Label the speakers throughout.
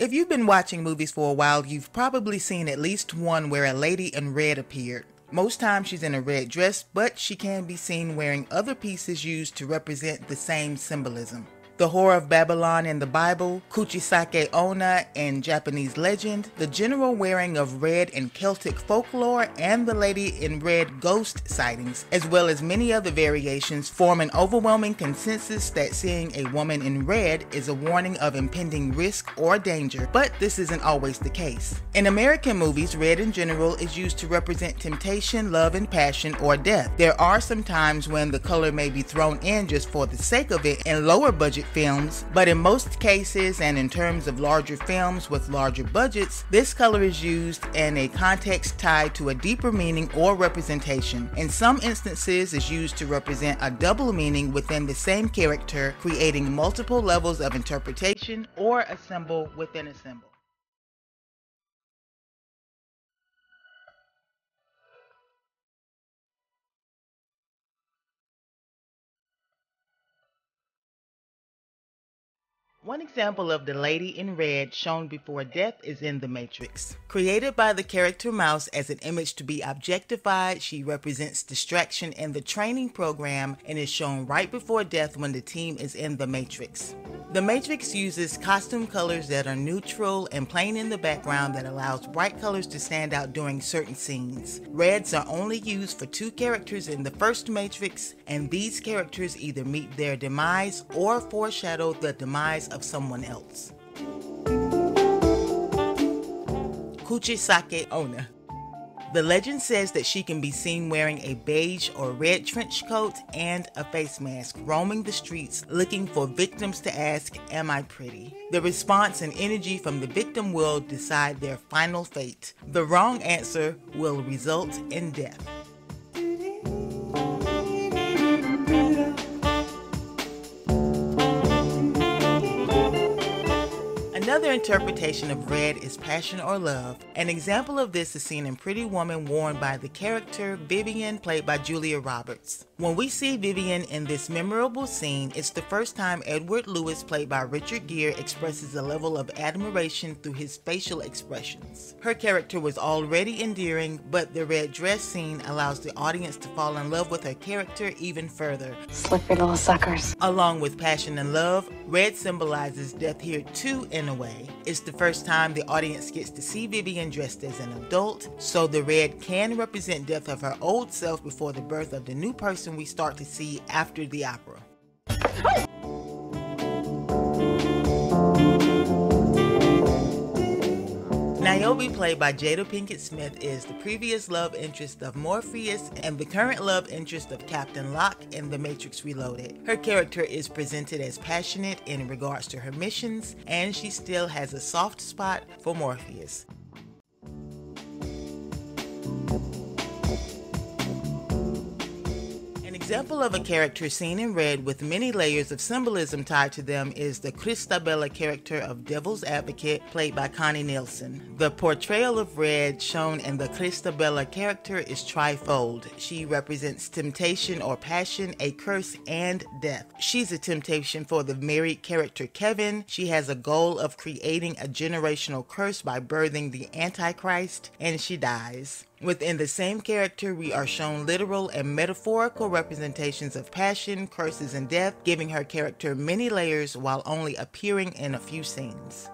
Speaker 1: If you've been watching movies for a while, you've probably seen at least one where a lady in red appeared. Most times she's in a red dress, but she can be seen wearing other pieces used to represent the same symbolism. The Whore of Babylon in the Bible, Kuchisake Onna in Japanese legend, the general wearing of red in Celtic folklore, and the Lady in Red ghost sightings, as well as many other variations, form an overwhelming consensus that seeing a woman in red is a warning of impending risk or danger, but this isn't always the case. In American movies, red in general is used to represent temptation, love, and passion, or death. There are some times when the color may be thrown in just for the sake of it in lower budget films, but in most cases and in terms of larger films with larger budgets, this color is used in a context tied to a deeper meaning or representation. In some instances, is used to represent a double meaning within the same character, creating multiple levels of interpretation or a symbol within a symbol. One example of the lady in red shown before death is in The Matrix. Created by the character Mouse as an image to be objectified, she represents distraction in the training program and is shown right before death when the team is in The Matrix. The Matrix uses costume colors that are neutral and plain in the background that allows bright colors to stand out during certain scenes. Reds are only used for two characters in the first Matrix, and these characters either meet their demise or foreshadow the demise of someone else. Kuchisake Onna. The legend says that she can be seen wearing a beige or red trench coat and a face mask, roaming the streets looking for victims to ask, Am I pretty? The response and energy from the victim will decide their final fate. The wrong answer will result in death. Another interpretation of red is passion or love. An example of this is seen in Pretty Woman worn by the character Vivian played by Julia Roberts. When we see Vivian in this memorable scene, it's the first time Edward Lewis played by Richard Gere expresses a level of admiration through his facial expressions. Her character was already endearing, but the red dress scene allows the audience to fall in love with her character even further.
Speaker 2: Slippery little suckers.
Speaker 1: Along with passion and love, red symbolizes death here too in a way. It's the first time the audience gets to see Vivian dressed as an adult, so the red can represent death of her old self before the birth of the new person we start to see after the opera. Niobe, played by Jada Pinkett Smith, is the previous love interest of Morpheus and the current love interest of Captain Lock in The Matrix Reloaded. Her character is presented as passionate in regards to her missions, and she still has a soft spot for Morpheus. Example of a character seen in red with many layers of symbolism tied to them is the Christabella character of Devil's Advocate, played by Connie Nielsen. The portrayal of red shown in the Christabella character is trifold. She represents temptation or passion, a curse, and death. She's a temptation for the married character Kevin. She has a goal of creating a generational curse by birthing the Antichrist, and she dies. Within the same character, we are shown literal and metaphorical representations of passion, curses, and death, giving her character many layers while only appearing in a few scenes.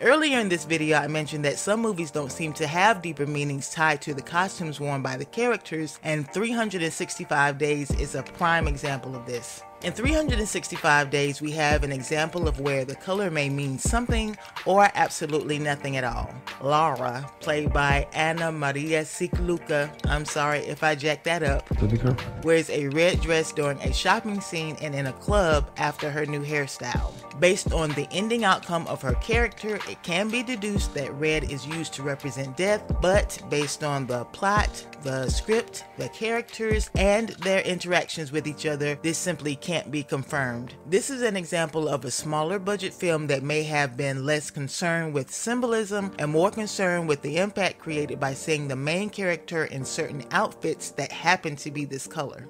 Speaker 1: Earlier in this video, I mentioned that some movies don't seem to have deeper meanings tied to the costumes worn by the characters, and 365 Days is a prime example of this. In 365 days, we have an example of where the color may mean something or absolutely nothing at all. Laura, played by Anna Maria Sigluca, I'm sorry if I jacked that up, wears a red dress during a shopping scene and in a club after her new hairstyle. Based on the ending outcome of her character, it can be deduced that red is used to represent death, but based on the plot, the script, the characters, and their interactions with each other, this simply can't be confirmed. This is an example of a smaller budget film that may have been less concerned with symbolism and more concerned with the impact created by seeing the main character in certain outfits that happen to be this color.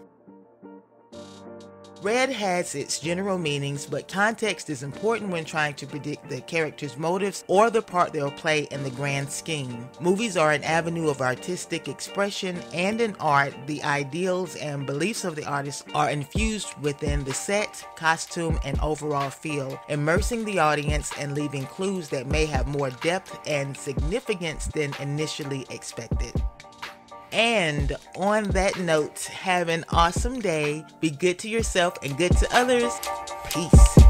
Speaker 1: Red has its general meanings, but context is important when trying to predict the character's motives or the part they'll play in the grand scheme. Movies are an avenue of artistic expression, and in art, the ideals and beliefs of the artist are infused within the set, costume, and overall feel, immersing the audience and leaving clues that may have more depth and significance than initially expected. And on that note, have an awesome day. Be good to yourself and good to others. Peace.